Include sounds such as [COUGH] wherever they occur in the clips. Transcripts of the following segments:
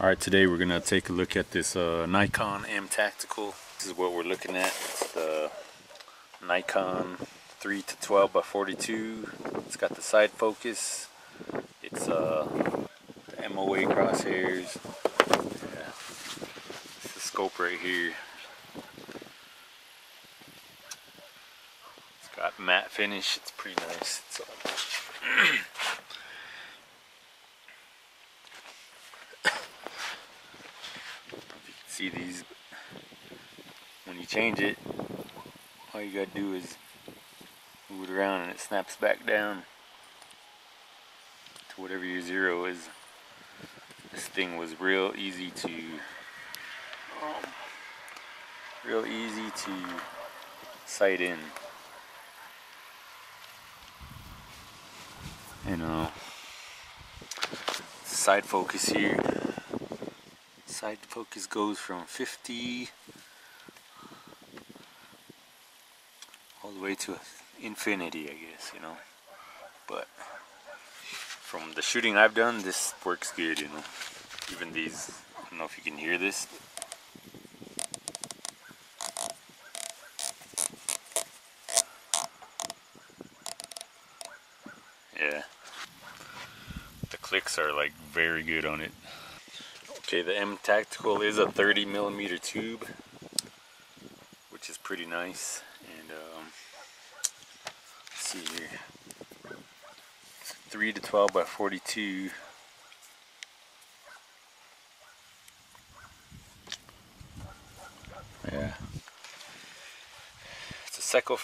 Alright, today we're to take a look at this uh, Nikon M Tactical. This is what we're looking at. It's the Nikon 3 to 12 by 42. It's got the side focus. It's uh, the MOA crosshairs. Yeah. It's the scope right here. It's got matte finish. It's pretty nice. It's, uh, [CLEARS THROAT] see these when you change it all you gotta do is move it around and it snaps back down to whatever your zero is. This thing was real easy to um, real easy to sight in. And know side focus here side focus goes from 50 all the way to infinity I guess you know. But from the shooting I've done this works good you know. Even these I don't know if you can hear this. Yeah. The clicks are like very good on it Okay, the M Tactical is a 30 millimeter tube, which is pretty nice. And um, see here, it's 3 to 12 by 42. Yeah, it's a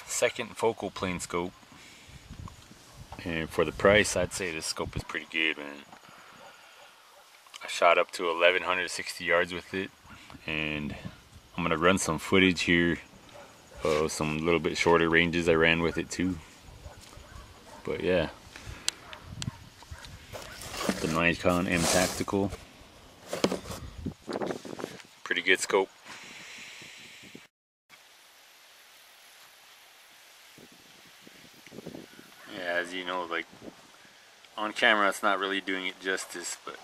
second focal plane scope, and for the price, I'd say this scope is pretty good, man. I shot up to 1160 yards with it. And I'm gonna run some footage here uh, some little bit shorter ranges I ran with it too. But yeah. The Nikon M Tactical. Pretty good scope. Yeah as you know like on camera it's not really doing it justice but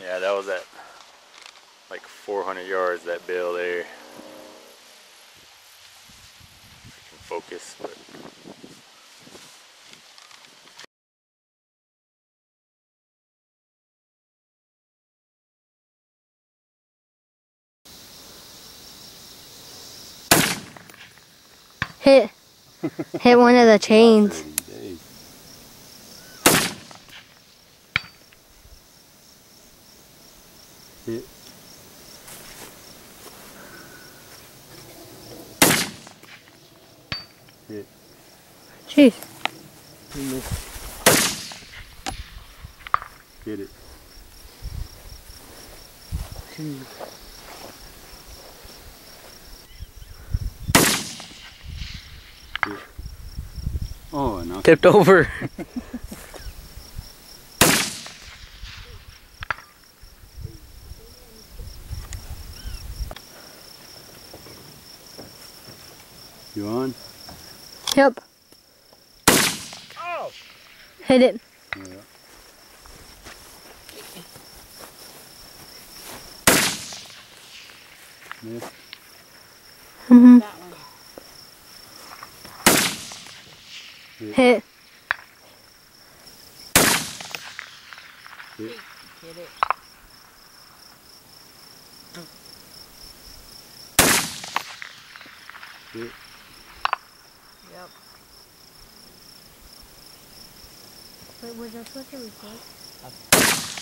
yeah, that was at like 400 yards, that bill there. I can focus, but. Hit, hit one of the chains. [LAUGHS] Hit. Hit. Jeez. Hit it. Hmm. Oh, no. Tipped over. You on? Yep. Oh! Hit it. Yeah. Miss. Mm -hmm. That. Hit. Hit. Hit. Hit it. Hit. Yep. Wait, was that supposed to record?